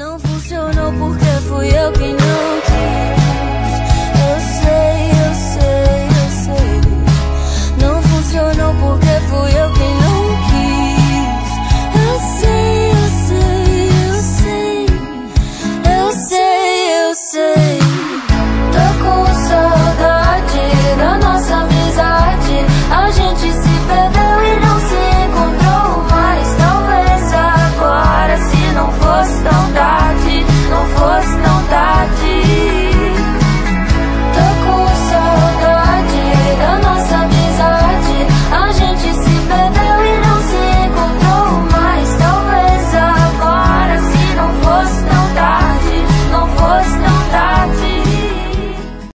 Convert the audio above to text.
Não funcionou porque fui eu quem